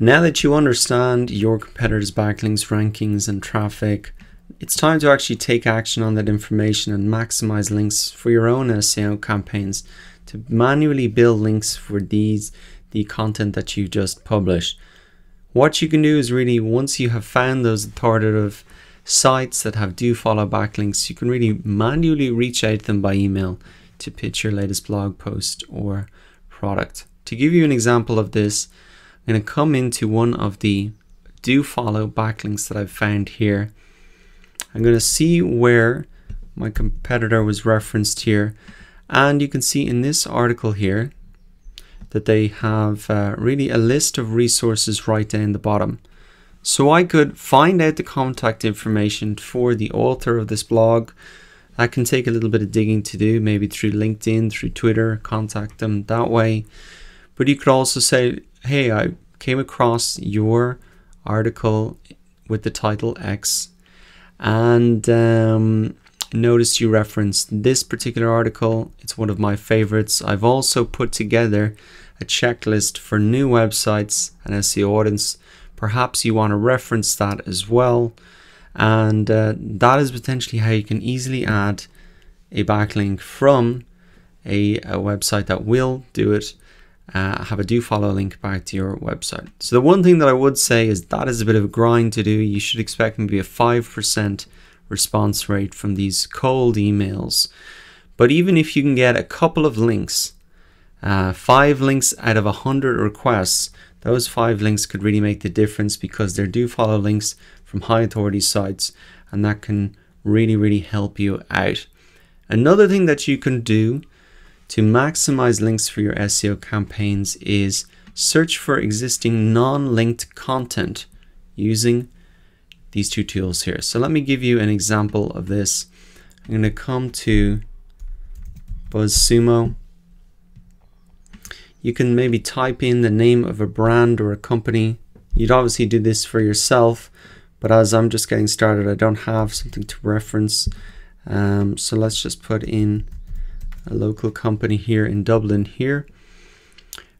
Now that you understand your competitors' backlinks, rankings, and traffic, it's time to actually take action on that information and maximize links for your own SEO campaigns to manually build links for these the content that you just published. What you can do is really once you have found those authoritative sites that have do follow backlinks, you can really manually reach out to them by email to pitch your latest blog post or product. To give you an example of this, I'm going to come into one of the do follow backlinks that I've found here. I'm going to see where my competitor was referenced here. And you can see in this article here that they have uh, really a list of resources right down the bottom. So I could find out the contact information for the author of this blog. That can take a little bit of digging to do, maybe through LinkedIn, through Twitter, contact them that way. But you could also say, hey, I came across your article with the title X and um, noticed you referenced this particular article. It's one of my favorites. I've also put together a checklist for new websites and SEO audience. Perhaps you want to reference that as well. And uh, that is potentially how you can easily add a backlink from a, a website that will do it uh, have a do follow link back to your website. So the one thing that I would say is that is a bit of a grind to do. You should expect maybe a 5% response rate from these cold emails. But even if you can get a couple of links, uh, five links out of a hundred requests, those five links could really make the difference because they're do follow links from high authority sites and that can really, really help you out. Another thing that you can do to maximize links for your SEO campaigns is search for existing non-linked content using these two tools here. So let me give you an example of this. I'm going to come to BuzzSumo. You can maybe type in the name of a brand or a company. You'd obviously do this for yourself, but as I'm just getting started, I don't have something to reference. Um, so let's just put in a local company here in Dublin here.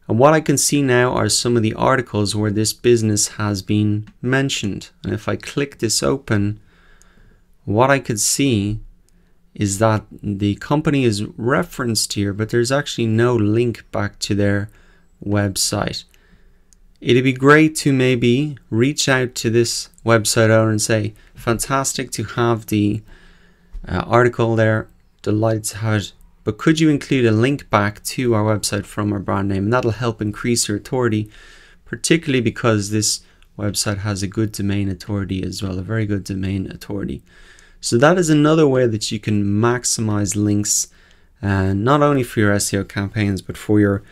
And what I can see now are some of the articles where this business has been mentioned. And if I click this open, what I could see is that the company is referenced here, but there's actually no link back to their website. It'd be great to maybe reach out to this website owner and say, fantastic to have the uh, article there, delighted to have it but could you include a link back to our website from our brand name? And that'll help increase your authority, particularly because this website has a good domain authority as well, a very good domain authority. So that is another way that you can maximize links, uh, not only for your SEO campaigns, but for your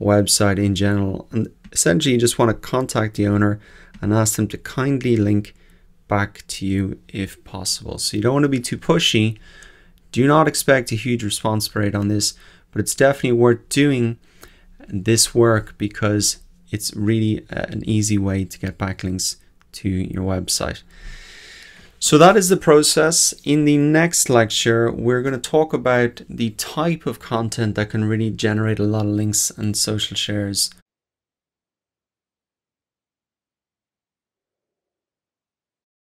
website in general. And essentially, you just want to contact the owner and ask them to kindly link back to you if possible. So you don't want to be too pushy, do not expect a huge response rate on this, but it's definitely worth doing this work because it's really uh, an easy way to get backlinks to your website. So that is the process. In the next lecture, we're going to talk about the type of content that can really generate a lot of links and social shares